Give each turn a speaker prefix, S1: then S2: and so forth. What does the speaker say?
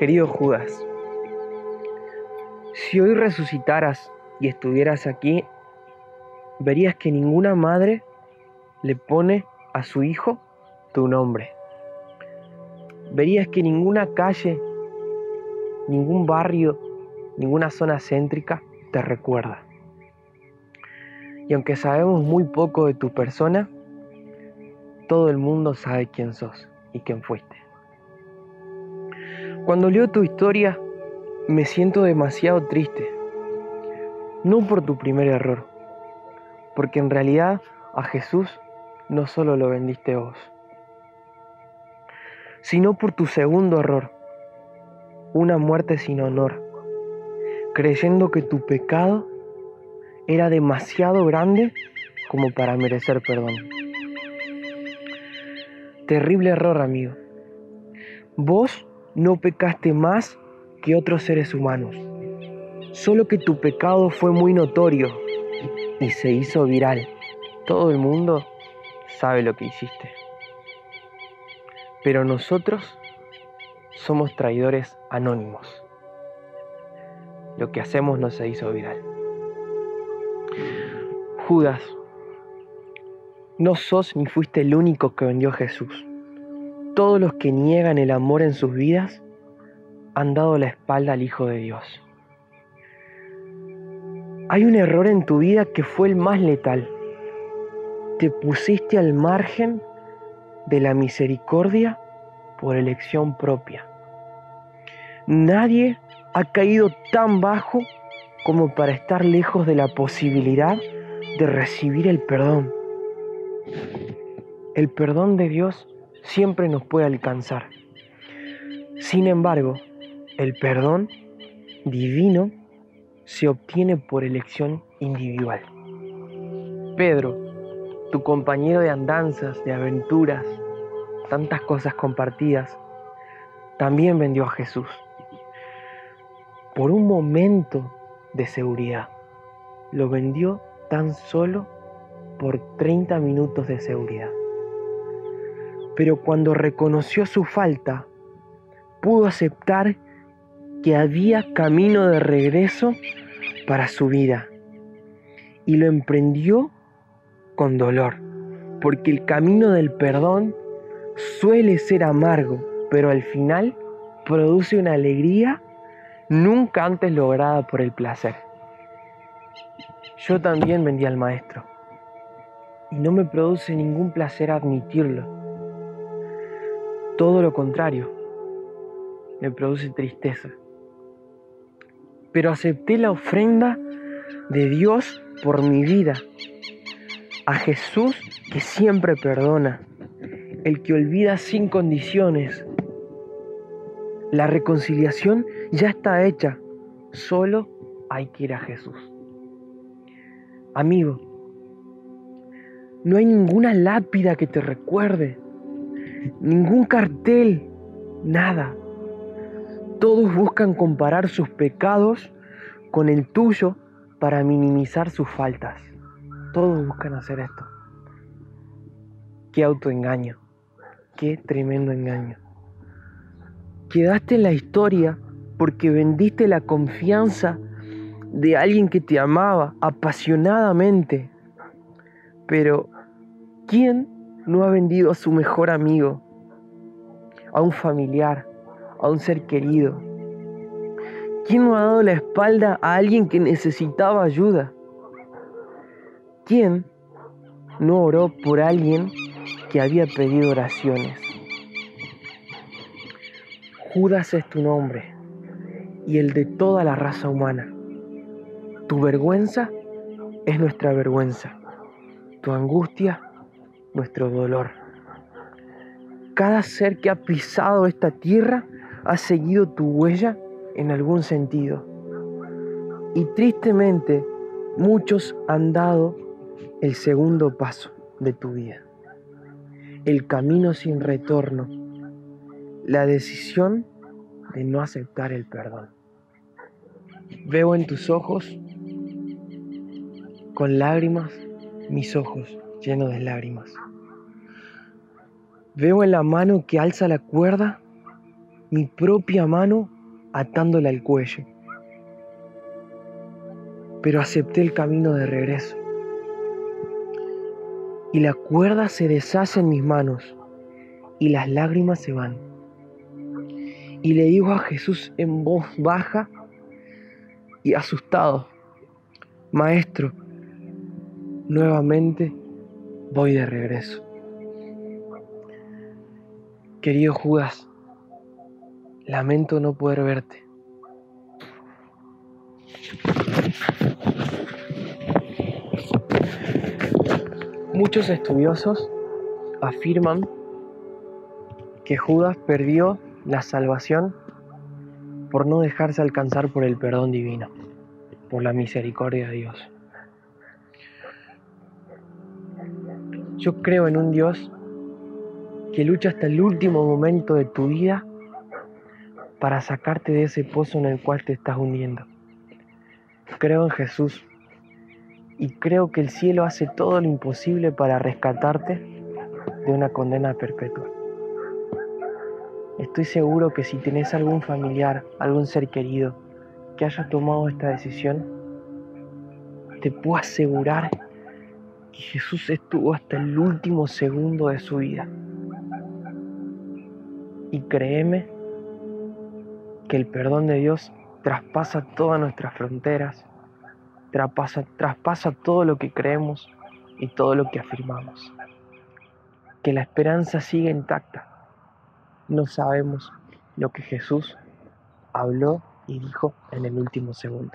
S1: Querido Judas, si hoy resucitaras y estuvieras aquí, verías que ninguna madre le pone a su hijo tu nombre. Verías que ninguna calle, ningún barrio, ninguna zona céntrica te recuerda. Y aunque sabemos muy poco de tu persona, todo el mundo sabe quién sos y quién fuiste. Cuando leo tu historia, me siento demasiado triste. No por tu primer error, porque en realidad a Jesús no solo lo vendiste vos, sino por tu segundo error, una muerte sin honor, creyendo que tu pecado era demasiado grande como para merecer perdón. Terrible error, amigo. Vos no pecaste más que otros seres humanos, solo que tu pecado fue muy notorio y se hizo viral. Todo el mundo sabe lo que hiciste. Pero nosotros somos traidores anónimos. Lo que hacemos no se hizo viral. Judas, no sos ni fuiste el único que vendió a Jesús. Todos los que niegan el amor en sus vidas han dado la espalda al Hijo de Dios. Hay un error en tu vida que fue el más letal. Te pusiste al margen de la misericordia por elección propia. Nadie ha caído tan bajo como para estar lejos de la posibilidad de recibir el perdón. El perdón de Dios siempre nos puede alcanzar. Sin embargo, el perdón divino se obtiene por elección individual. Pedro, tu compañero de andanzas, de aventuras, tantas cosas compartidas, también vendió a Jesús. Por un momento de seguridad, lo vendió tan solo por 30 minutos de seguridad pero cuando reconoció su falta, pudo aceptar que había camino de regreso para su vida y lo emprendió con dolor, porque el camino del perdón suele ser amargo, pero al final produce una alegría nunca antes lograda por el placer. Yo también vendí al maestro y no me produce ningún placer admitirlo todo lo contrario, me produce tristeza. Pero acepté la ofrenda de Dios por mi vida, a Jesús que siempre perdona, el que olvida sin condiciones. La reconciliación ya está hecha, solo hay que ir a Jesús. Amigo, no hay ninguna lápida que te recuerde ningún cartel, nada. Todos buscan comparar sus pecados con el tuyo para minimizar sus faltas. Todos buscan hacer esto. Qué autoengaño, qué tremendo engaño. Quedaste en la historia porque vendiste la confianza de alguien que te amaba apasionadamente. Pero, ¿quién no ha vendido a su mejor amigo, a un familiar, a un ser querido? ¿Quién no ha dado la espalda a alguien que necesitaba ayuda? ¿Quién no oró por alguien que había pedido oraciones? Judas es tu nombre y el de toda la raza humana. Tu vergüenza es nuestra vergüenza. Tu angustia nuestro dolor. Cada ser que ha pisado esta tierra ha seguido tu huella en algún sentido. Y tristemente muchos han dado el segundo paso de tu vida. El camino sin retorno, la decisión de no aceptar el perdón. Veo en tus ojos con lágrimas mis ojos llenos de lágrimas. Veo en la mano que alza la cuerda mi propia mano atándola al cuello. Pero acepté el camino de regreso. Y la cuerda se deshace en mis manos y las lágrimas se van. Y le digo a Jesús en voz baja y asustado, Maestro, nuevamente voy de regreso. Querido Judas, lamento no poder verte. Muchos estudiosos afirman que Judas perdió la salvación por no dejarse alcanzar por el perdón divino, por la misericordia de Dios. Yo creo en un Dios que lucha hasta el último momento de tu vida para sacarte de ese pozo en el cual te estás hundiendo. Creo en Jesús y creo que el cielo hace todo lo imposible para rescatarte de una condena perpetua. Estoy seguro que si tenés algún familiar, algún ser querido que haya tomado esta decisión, te puedo asegurar que Jesús estuvo hasta el último segundo de su vida. Y créeme que el perdón de Dios traspasa todas nuestras fronteras, traspasa, traspasa todo lo que creemos y todo lo que afirmamos. Que la esperanza siga intacta. No sabemos lo que Jesús habló y dijo en el último segundo.